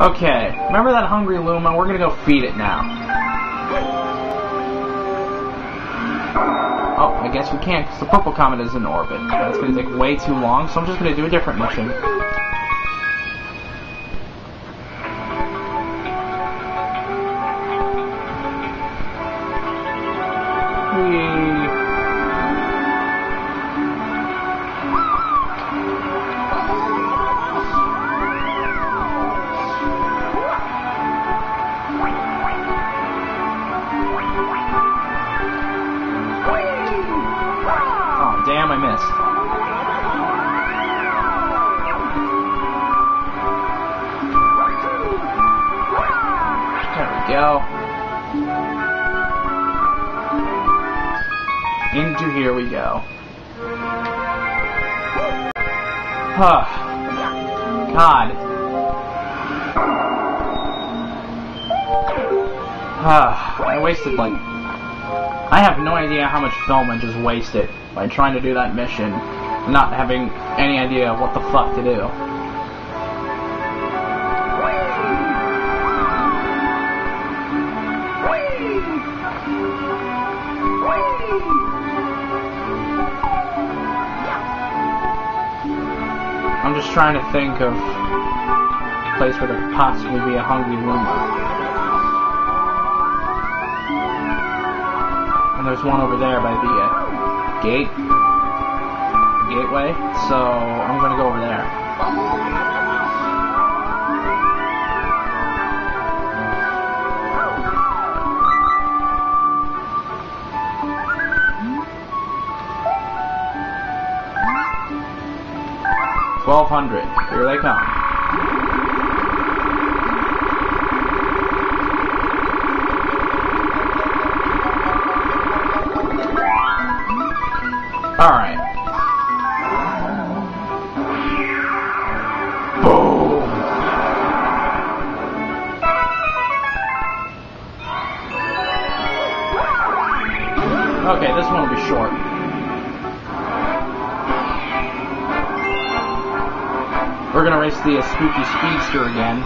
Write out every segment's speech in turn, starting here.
Okay, remember that hungry Luma? We're gonna go feed it now. Oh, I guess we can't because the purple comet is in orbit. That's gonna take way too long, so I'm just gonna do a different mission. Whee! Go. Into here we go. Huh. God. Huh. I wasted like I have no idea how much film I just wasted by trying to do that mission, not having any idea what the fuck to do. I'm just trying to think of a place where there could possibly be a hungry Luma. And there's one over there by the uh, gate, gateway. So I'm gonna go 100. So you're like, no. Alright. Okay, this one will be short. We're gonna race the uh, Spooky Speedster again.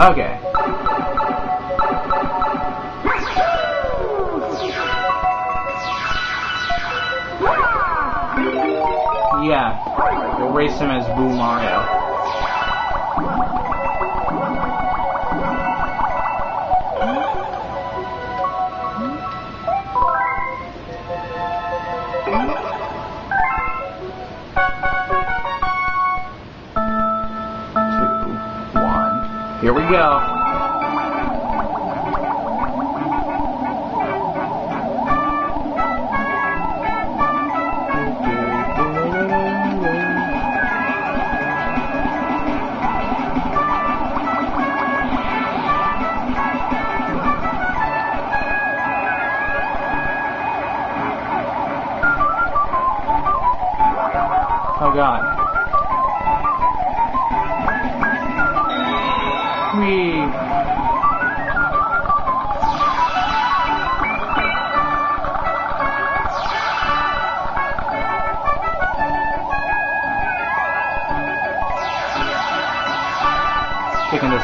Okay. Yeah. Race him as Boo Mario.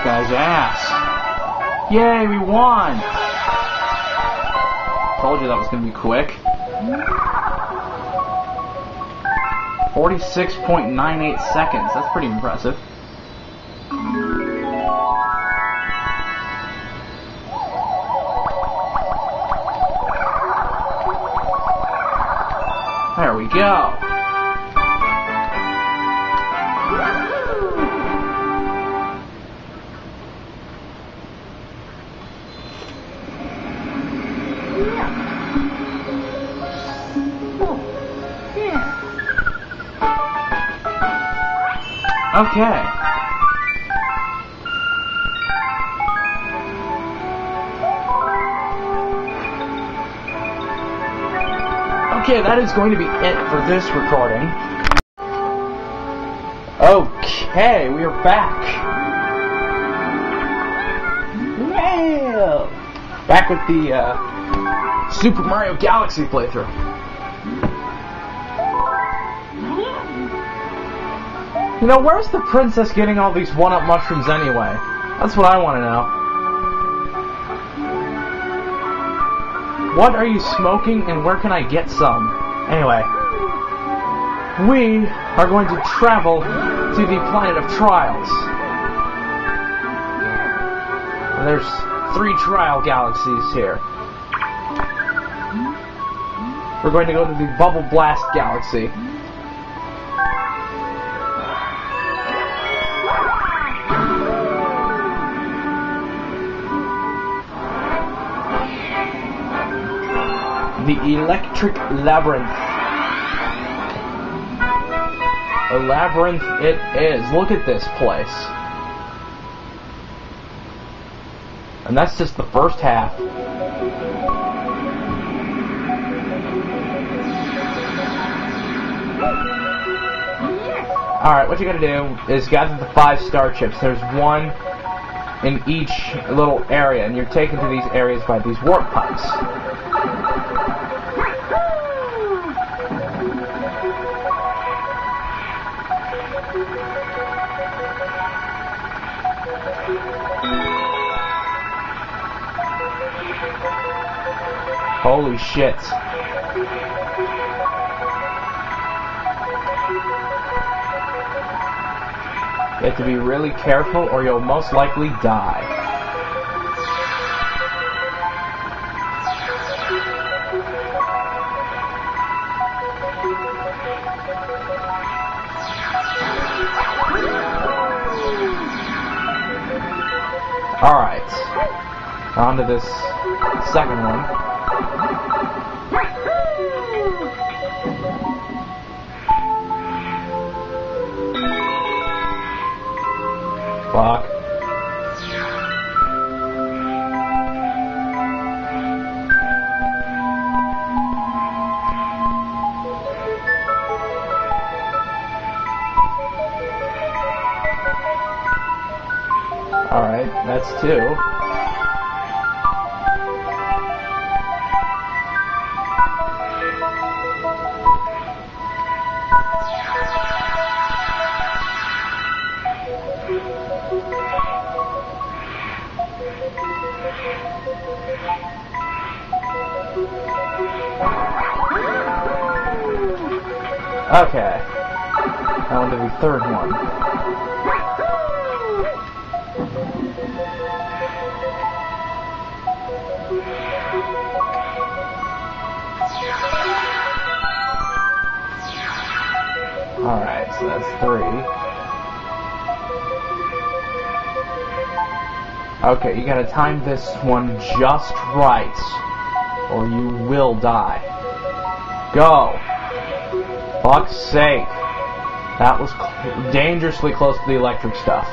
Guy's ass. Yay, we won! Told you that was gonna be quick. 46.98 seconds. That's pretty impressive. There we go. Okay. Okay, that is going to be it for this recording. Okay, we are back. Well, back with the uh, Super Mario Galaxy playthrough. You know, where's the princess getting all these one-up mushrooms anyway? That's what I want to know. What are you smoking and where can I get some? Anyway, we are going to travel to the planet of trials. And there's three trial galaxies here. We're going to go to the Bubble Blast Galaxy. The Electric Labyrinth. A labyrinth it is. Look at this place. And that's just the first half. Alright, what you gotta do is gather the five star chips. There's one in each little area, and you're taken to these areas by these warp pipes. Holy shit. You have to be really careful or you'll most likely die. Alright. On to this second one. Alright, that's two. Okay. Now to the third one. Alright, so that's three. Okay, you gotta time this one just right, or you will die. Go! Fuck's sake. That was cl dangerously close to the electric stuff.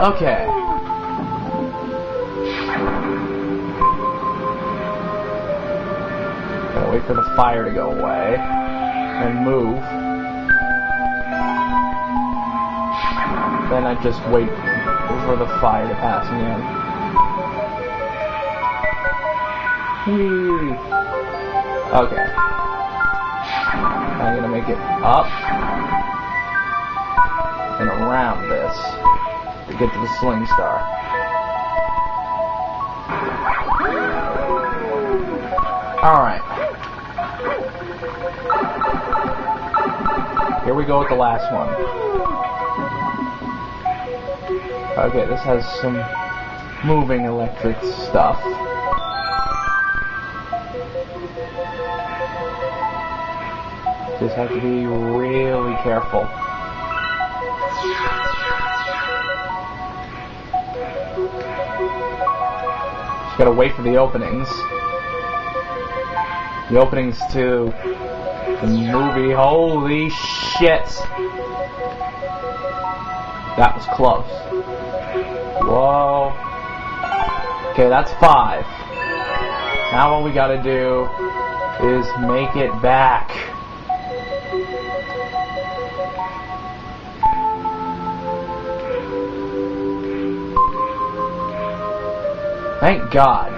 Okay. Wait for the fire to go away. And move. Then I just wait for the fire to pass again. Whee! Okay. I'm gonna make it up and around this to get to the sling star. Alright. Here we go with the last one. Okay, this has some moving electric stuff. Just have to be really careful. Just gotta wait for the openings. The openings to the movie. Holy shit! That was close. Whoa. Okay, that's five. Now all we gotta do is make it back. Thank God.